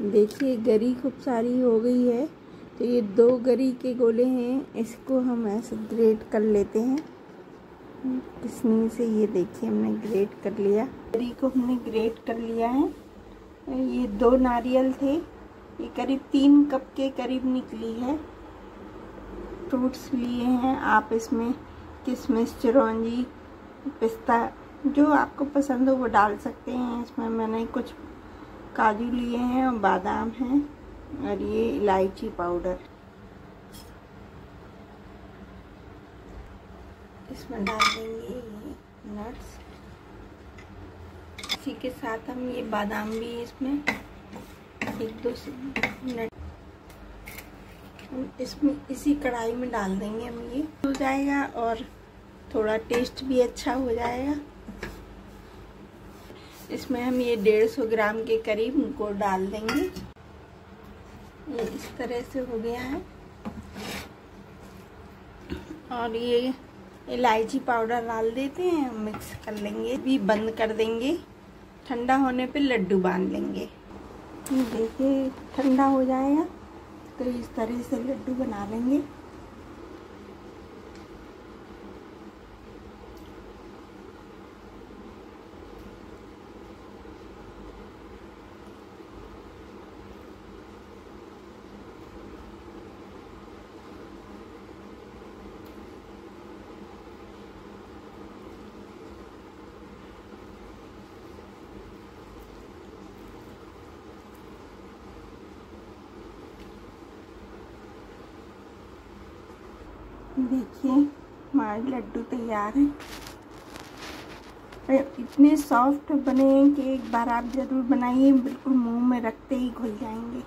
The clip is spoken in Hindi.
देखिए, गरी खूब सारी हो गई है। तो ये दो गरी के गोले हैं। इसको हम ऐसे ग्रेट कर लेते हैं। किसनी से ये देखिए, हमने ग्रेट कर लिया। गरी को हमने ग्रेट कर लिया है। ये दो नारियल थे। ये करीब तीन कप के करीब निकली है। फ्रूट्स लिए हैं। आप इसमें किशमिश चिरौंजी, पिस्ता, जो आपको पसंद हो वो डाल सकते हैं। इसमें मैंने कुछ काजू लिए हैं और बादाम हैं और ये इलायची पाउडर। इसमें डाल देंगे नट्स इसी के साथ हम ये बादाम भी इसमें एक दो मिनट इसमें इसी कढ़ाई में डाल देंगे हम ये। हो जाएगा और थोड़ा टेस्ट भी अच्छा हो जाएगा। इसमें हम ये डेढ़ सौ ग्राम के करीब गुड़ डाल देंगे। ये इस तरह से हो गया है। और ये इलायची पाउडर डाल देते हैं मिक्स कर लेंगे। भी बंद कर देंगे। ठंडा होने पे लड्डू बाँध लेंगे। देखिए, ठंडा हो जाएगा। तो इस तरह से लड्डू बना लेंगे। देखिए, हमारे लड्डू तैयार हैं। इतने सॉफ्ट बने हैं कि एक बार आप ज़रूर बनाइए, बिल्कुल मुँह में रखते ही घुल जाएँगे।